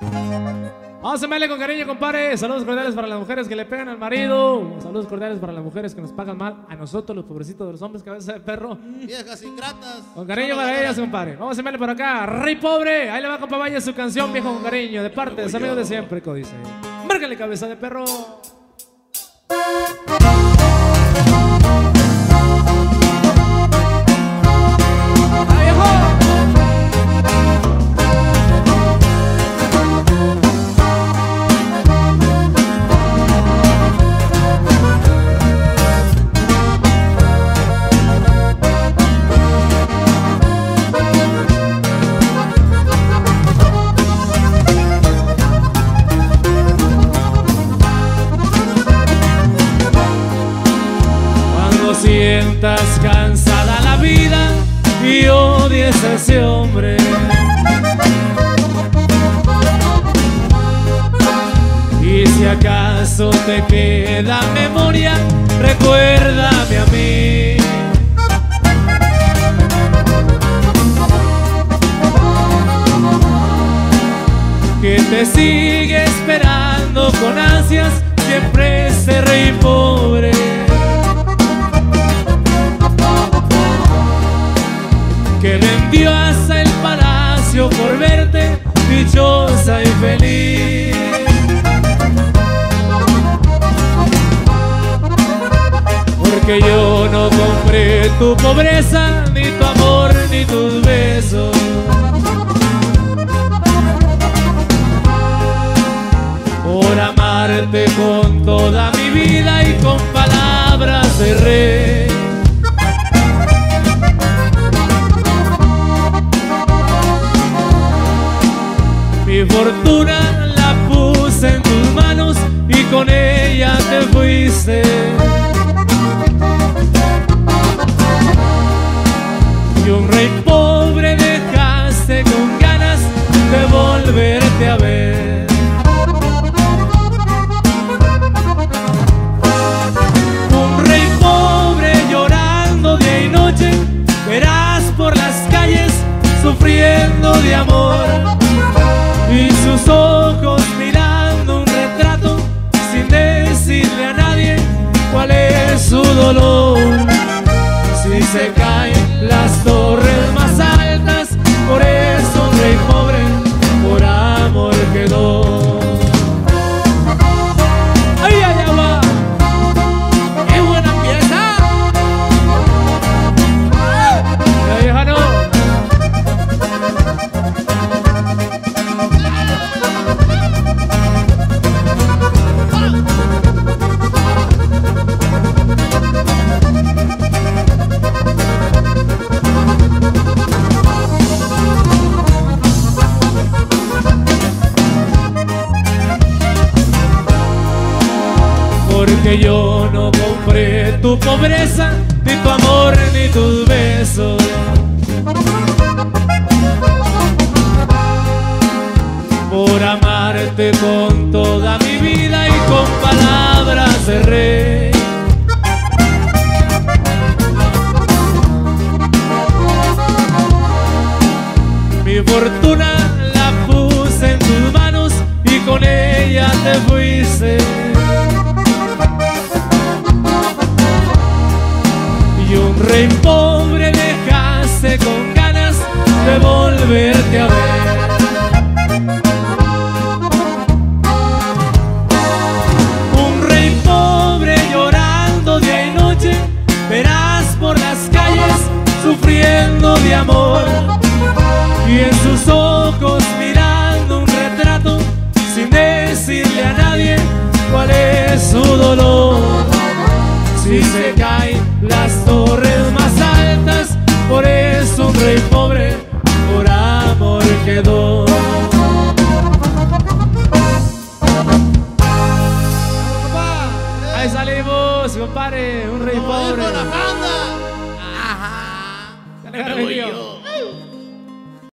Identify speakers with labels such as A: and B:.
A: Vamos a meterle con cariño, compadre. Saludos cordiales para las mujeres que le pegan al marido. Saludos cordiales para las mujeres que nos pagan mal. A nosotros, los pobrecitos de los hombres, cabeza de perro.
B: Viejas ingratas.
A: Con cariño para ellas, compadre. Vamos a meterle por acá. Rey pobre. Ahí le va, compa Valle, su canción, viejo con cariño. De parte de sus amigos de siempre, códice. Márcale, cabeza de perro. Sientas cansada la vida y odies a ese hombre. Y si acaso te queda memoria, recuérdame a mí. Que te por verte dichosa y feliz. Porque yo no compré tu pobreza, ni tu amor, ni tus besos. Por amarte con toda mi vida y con palabras de rey. Con ella te fuiste. Y un rey pobre dejaste con ganas de volverte a ver. Un rey pobre llorando día y noche, verás por las calles sufriendo de amor y sus ojos se caen las torres Porque yo no compré tu pobreza, ni tu amor, ni tus besos. Por amarte con toda mi vida y con palabras de rey. Mi fortuna la puse en tus manos y con ella te fuiste. De amor. Y en sus ojos mirando un retrato sin decirle a nadie cuál es su dolor. Si se caen las torres más altas, por eso un rey pobre por amor quedó. Ahí salimos, compadre, un rey pobre. 没有。